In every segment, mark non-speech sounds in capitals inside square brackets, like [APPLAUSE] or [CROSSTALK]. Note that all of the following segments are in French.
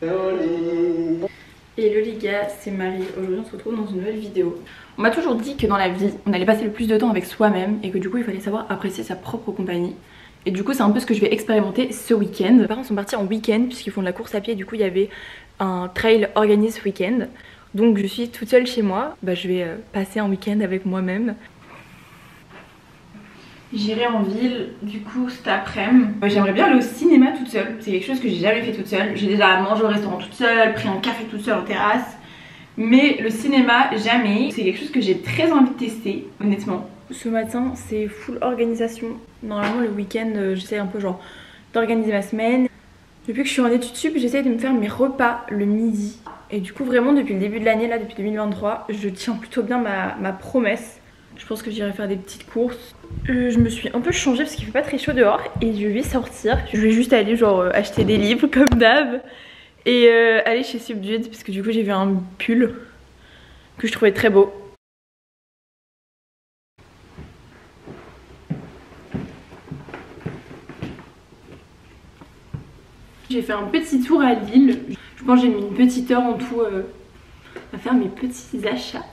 Le les gars, c'est Marie. Aujourd'hui on se retrouve dans une nouvelle vidéo. On m'a toujours dit que dans la vie, on allait passer le plus de temps avec soi-même et que du coup il fallait savoir apprécier sa propre compagnie. Et du coup c'est un peu ce que je vais expérimenter ce week-end. Mes parents sont partis en week-end puisqu'ils font de la course à pied. Du coup il y avait un trail organisé ce week-end. Donc je suis toute seule chez moi. Bah, je vais euh, passer un week-end avec moi-même. J'irai en ville du coup cet après-midi. J'aimerais bien aller au cinéma toute seule. C'est quelque chose que j'ai jamais fait toute seule. J'ai déjà mangé au restaurant toute seule, pris un café toute seule en terrasse. Mais le cinéma, jamais. C'est quelque chose que j'ai très envie de tester, honnêtement. Ce matin, c'est full organisation. Normalement, le week-end, euh, j'essaie un peu genre d'organiser ma semaine. Depuis que je suis en études sup, j'essaie de me faire mes repas le midi. Et du coup, vraiment, depuis le début de l'année, là, depuis 2023, je tiens plutôt bien ma promesse. Je pense que j'irai faire des petites courses. Euh, je me suis un peu changée parce qu'il fait pas très chaud dehors et je vais sortir. Je vais juste aller genre euh, acheter des livres [LAUGHS] comme d'hab et euh, aller chez Subdued parce que du coup j'ai vu un pull que je trouvais très beau. J'ai fait un petit tour à Lille. Je pense que j'ai mis une petite heure en tout à faire mes petits achats.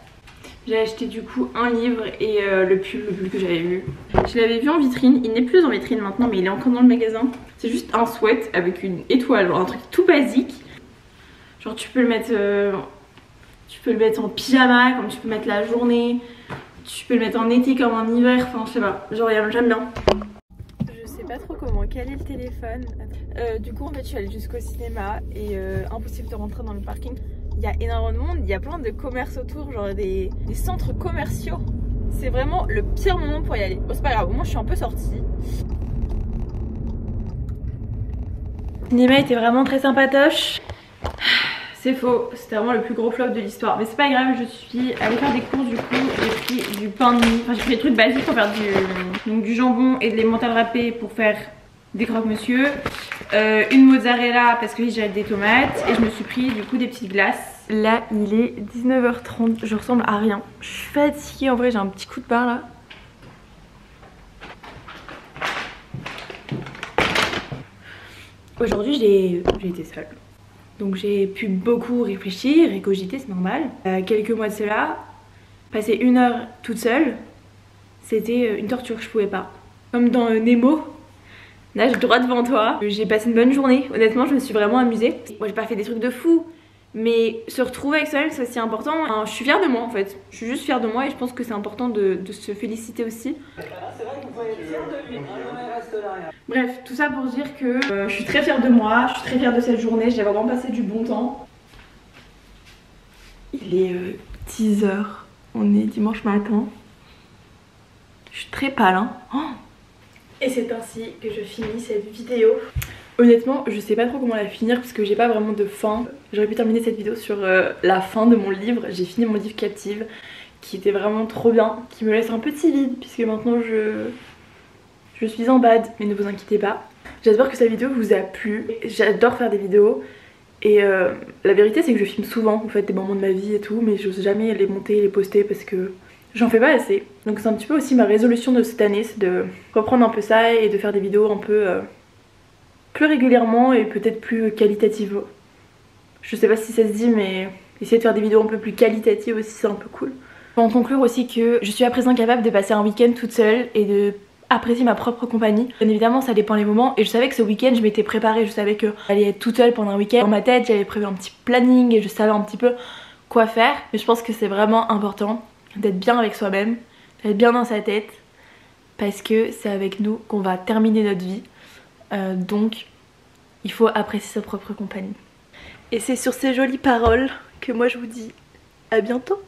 J'ai acheté du coup un livre et euh, le pull, le pull que j'avais vu. Je l'avais vu en vitrine, il n'est plus en vitrine maintenant mais il est encore dans le magasin. C'est juste un sweat avec une étoile, genre un truc tout basique. Genre tu peux le mettre, euh, tu peux le mettre en pyjama comme tu peux mettre la journée. Tu peux le mettre en été comme en hiver, enfin je sais pas, genre j'aime bien. Je sais pas trop comment caler le téléphone? Euh, du coup en fait je suis allée jusqu'au cinéma et impossible de rentrer dans le parking il y a énormément de monde, il y a plein de commerces autour, genre des, centres commerciaux. C'est vraiment le pire moment pour y aller. Bon, c'est pas grave, moi je suis un peu sortie. Cinéma était vraiment très sympatoche. C'est faux, c'était vraiment le plus gros flop de l'histoire. Mais c'est pas grave, je suis allée faire des courses du coup. J'ai pris du pain de mie, enfin j'ai pris des trucs basiques pour faire du, donc, du jambon et de l'émental râpé pour faire des croque-monsieur, euh, une mozzarella parce que j'ai des tomates et je me suis pris du coup des petites glaces. Là il est 19h30, je ressemble à rien. Je suis fatiguée en vrai, j'ai un petit coup de barre là. Aujourd'hui j'ai été seule. Donc j'ai pu beaucoup réfléchir et cogiter, c'est normal. Euh, quelques mois de cela, passer une heure toute seule, c'était une torture, je pouvais pas. Comme dans Nemo, nage droit devant toi. J'ai passé une bonne journée, honnêtement je me suis vraiment amusée. Moi j'ai pas fait des trucs de fou, mais se retrouver avec soi-même c'est aussi important. je suis fière de moi en fait, je suis juste fière de moi et je pense que c'est important de, se féliciter aussi. Bref, tout ça pour dire que euh, je suis très fière de moi, je suis très fière de cette journée, j'ai vraiment passé du bon temps. Il est 10h, euh, on est dimanche matin. Je suis très pâle hein. Oh et c'est ainsi que je finis cette vidéo. Honnêtement, je sais pas trop comment la finir parce que j'ai pas vraiment de fin. J'aurais pu terminer cette vidéo sur euh, la fin de mon livre. J'ai fini mon livre Captive qui était vraiment trop bien, qui me laisse un petit vide puisque maintenant je, je suis en bad. Mais ne vous inquiétez pas. J'espère que cette vidéo vous a plu. J'adore faire des vidéos. Et euh, la vérité c'est que je filme souvent en fait des moments de ma vie et tout mais je jamais les monter et les poster parce que J'en fais pas assez. Donc c'est un petit peu aussi ma résolution de cette année, c'est de reprendre un peu ça et de faire des vidéos un peu euh, plus régulièrement et peut-être plus qualitatives. Je sais pas si ça se dit mais essayer de faire des vidéos un peu plus qualitatives aussi c'est un peu cool. Pour en conclure aussi que je suis à présent capable de passer un week-end toute seule et de apprécier ma propre compagnie. Bien évidemment ça dépend les moments et je savais que ce week-end je m'étais préparée, je savais que j'allais être toute seule pendant un week-end. Dans ma tête j'avais prévu un petit planning et je savais un petit peu quoi faire mais je pense que c'est vraiment important d'être bien avec soi-même, d'être bien dans sa tête, parce que c'est avec nous qu'on va terminer notre vie. Euh, donc il faut apprécier sa propre compagnie. Et c'est sur ces jolies paroles que moi je vous dis à bientôt